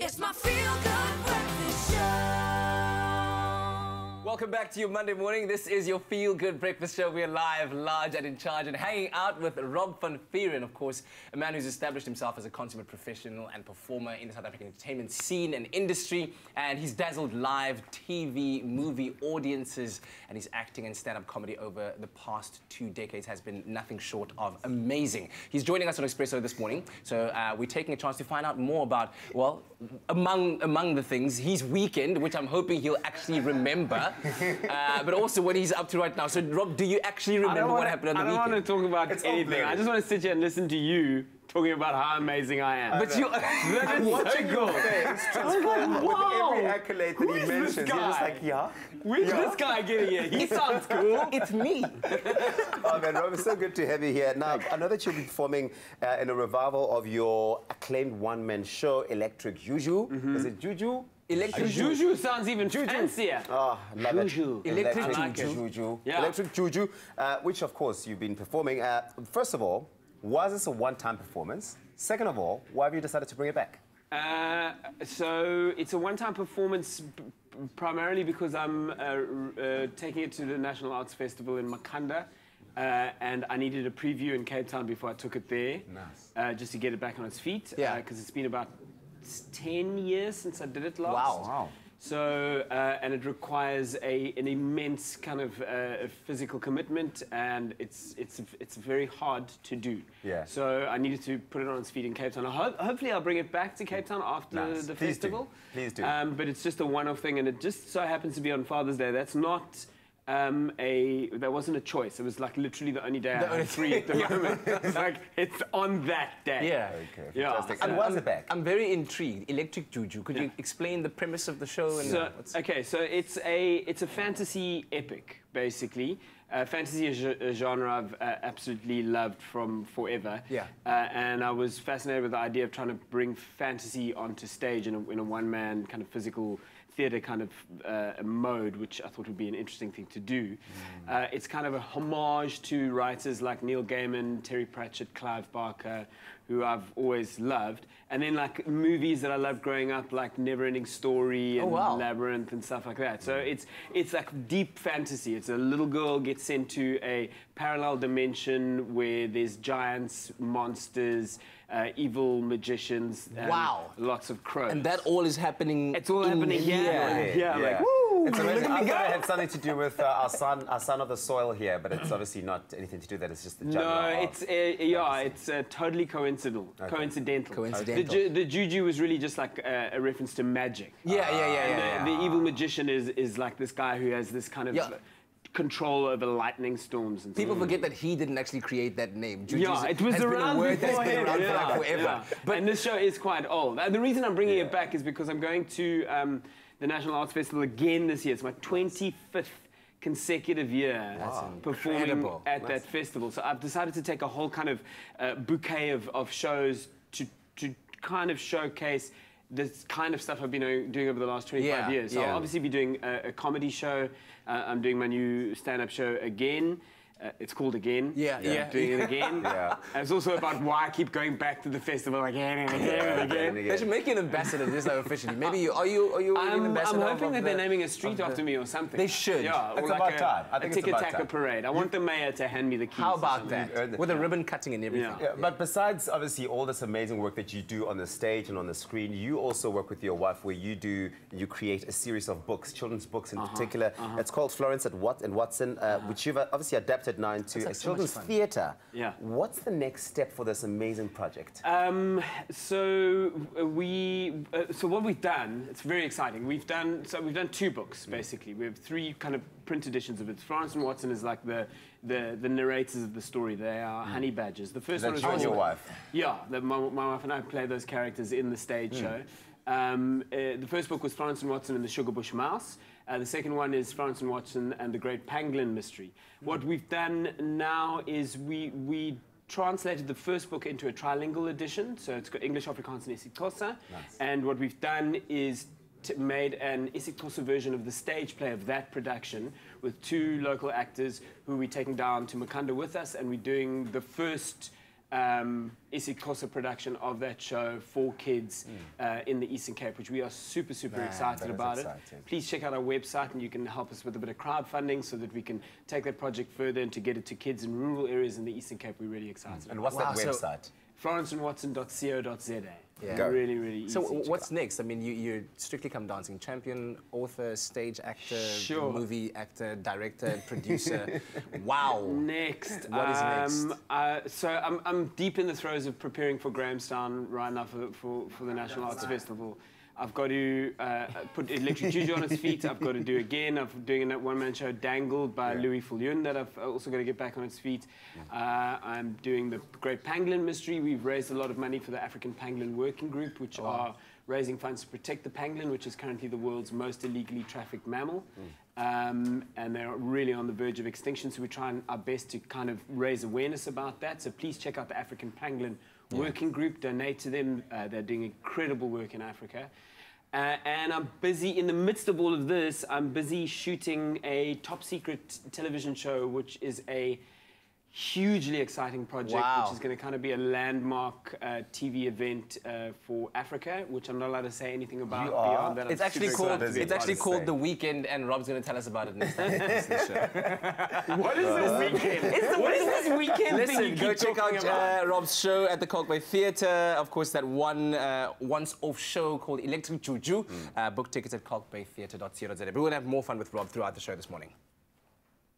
It's my feel good breakfast show. Welcome back to your Monday morning. This is your Feel Good Breakfast Show. We're live, large, and in charge, and hanging out with Rob van Vuuren, of course, a man who's established himself as a consummate professional and performer in the South African entertainment scene and industry. And he's dazzled live TV, movie audiences, and his acting and stand-up comedy over the past two decades has been nothing short of amazing. He's joining us on Expresso this morning, so uh, we're taking a chance to find out more about, well, among among the things, his weekend, which I'm hoping he'll actually remember. uh, but also what he's up to right now. So, Rob, do you actually remember don't what wanna- happened on I don't want to talk about It's anything. I just want to sit here and listen to you talking about how amazing I am. but you, that is so Watching cool. your face transform like, with wow. every accolade that Who he is this mentions. You're just like, yeah. Where's this guy getting here? He sounds cool. it's me. Oh man, Rob, it's so good to have you here. Now, I know that you'll be performing uh, in a revival of your acclaimed one-man show, Electric Juju. Mm-hmm. Is it Juju? Electric Juju sounds even fancier. Oh, love Juju. it. Electric I like Juju. it. Juju. Yeah. Electric Juju, uh, which of course you've been performing. Uh, first of all, was this a one-time performance? Second of all, why have you decided to bring it back? Uh, so it's a one-time performance, p- p- primarily because I'm uh, uh, taking it to the National Arts Festival in Makanda. Uh, and I needed a preview in Cape Town before I took it there, Nice. uh, just to get it back on its feet. Yeah. Because it's been about s- 10 years since I did it last. Wow. Wow. So, uh, and it requires a, an immense kind of uh, physical commitment, and it's, it's, it's very hard to do. Yeah. So I needed to put it on its feet in Cape Town. I hope, hopefully, I'll bring it back to Cape Town after Nice. the Please do. festival. Please do. Um, but it's just a one-off thing, and it just so happens to be on Father's Day. That's not. Um, a that wasn't a choice. It was like literally the only day I only- had free at the moment. it's like it's on that day. Yeah. Okay, Yeah. fantastic. And was it back? I'm very intrigued. Electric Juju. Could you explain the premise of the show? And So, what's- okay, so it's a it's a fantasy epic, basically. Uh, fantasy is a, genre I've uh, absolutely loved from forever. Yeah. Uh, and I was fascinated with the idea of trying to bring fantasy onto stage in a, in a one-man kind of physical theatre kind of uh, mode, which I thought would be an interesting thing to do. Uh, it's kind of a homage to writers like Neil Gaiman, Terry Pratchett, Clive Barker, who I've always loved. And then like movies that I loved growing up, like Neverending Story and Oh, wow. Labyrinth and stuff like that. So it's it's like deep fantasy. It's a little girl gets sent to a parallel dimension where there's giants, monsters, uh, evil magicians, Wow. lots of crows. and that all is happening. it's all in happening here. here. Yeah, like woo! It's look amazing. at I me thought it go. had something to do with uh, our son, our son of the soil here, but it's obviously not anything to do with that. It's just the No, genre of- it's uh, yeah, it's uh, totally coincidental. Okay. Coincidental. Coincidental. The, ju- the juju was really just like uh, a reference to magic. Yeah, yeah, yeah, yeah. Yeah. the, the evil magician is is like this guy who has this kind of Yeah. control over lightning storms and People forget that he didn't actually create that name. Juju's Yeah, it was has been a word that's been around yeah, for like forever. yeah. But and this show is quite old. And the reason I'm bringing it back is because I'm going to um, the National Arts Festival again this year. It's my 25th consecutive year performing Incredible. at that festival. So I've decided to take a whole kind of uh, bouquet of, of shows to, to kind of showcase this kind of stuff I've been doing- doing over the last 25 Yeah, years. So yeah. I'll obviously be doing a, a comedy show. Uh, I'm doing my new stand-up show again. Uh, it's called Again. Yeah, yeah. I'm doing it again. Yeah. And it's also about why I keep going back to the festival again and again and And again. again. they should make you an ambassador just like officially. Maybe you are you are you I'm, I'm hoping of that they're naming a street of the- after me or something. They should. Yeah, or It's like about a, time. I think a it's ticket about tacker time. parade. I want the mayor to hand me the keys. How about that? With a ribbon cutting and everything. Yeah. Yeah, but besides obviously all this amazing work that you do on the stage and on the screen, you also work with your wife where you do you create a series of books, children's books in particular. It's called Florence at Wat and Watson, uh, which you've uh, obviously adapted now into like a children's theatre. Yeah. What's the next step for this amazing project? Um, so uh, we, uh, so what we've done, it's very exciting. We've done, so we've done two books basically. We have three kind of print editions of it. Florence and Watson is like the the, the narrators of the story. They are honey badgers. The first one is you your wife? Yeah, the, my, my wife and I play those characters in the stage Hmm. show. Um, uh, the first book was Florence and Watson and the Sugarbush Mouse. Uh, the second one is Florence and Watson and the Great Pangolin Mystery. What we've done now is we we translated the first book into a trilingual edition, so it's got English, Afrikaans, and isiXhosa. And what we've done is t- made an isiXhosa version of the stage play of that production with two local actors who we're taking down to Makanda with us, and we're doing the first um, isiXhosa production of that show for kids uh, in the Eastern Cape, which we are super, super Man, excited that is about it. Please check out our website and you can help us with a bit of crowdfunding so that we can take that project further and to get it to kids in rural areas in the Eastern Cape. We're really excited. And about what's Wow, that so- website? FlorenceandWatson.co.za. Yeah. Go. Really, really easy. So to w- check what's next? I mean, you, you're Strictly Come Dancing champion, author, stage actor, Sure. movie actor, director, producer. wow. Next. What is next? um, Uh, so I'm, I'm deep in the throes of preparing for Grahamstown right now for, for, for the National Arts Festival. I've got to uh, put Electric Juju on its feet. I've got to do again. I'm doing a one-man show, Dangled by Louis Viljoen, that I've also got to get back on its feet. Uh, I'm doing the Great Pangolin Mystery. We've raised a lot of money for the African Pangolin Working Group, which are raising funds to protect the pangolin, which is currently the world's most illegally trafficked mammal. Um, and they're really on the verge of extinction, so we're trying our best to kind of raise awareness about that. So please check out the African Pangolin Working Group, donate to them. Uh, they're doing incredible work in Africa. Uh, and I'm busy, in the midst of all of this, I'm busy shooting a top secret television show, which is a hugely exciting project, Wow. which is going to kind of be a landmark uh, TV event uh, for Africa, which I'm not allowed to say anything about You are? beyond that. I'm It's actually called excited it's actually called say. The Weekend, and Rob's going to tell us about it next time. he comes to the show. What is this weekend? what is this weekend thing Listen, go keep check out uh, Rob's show at the Kalk Bay Theatre. Of course, that one uh, once-off show called Electric Juju. Uh, book tickets at kalkbaytheatre.co.za. But we're going to have more fun with Rob throughout the show this morning.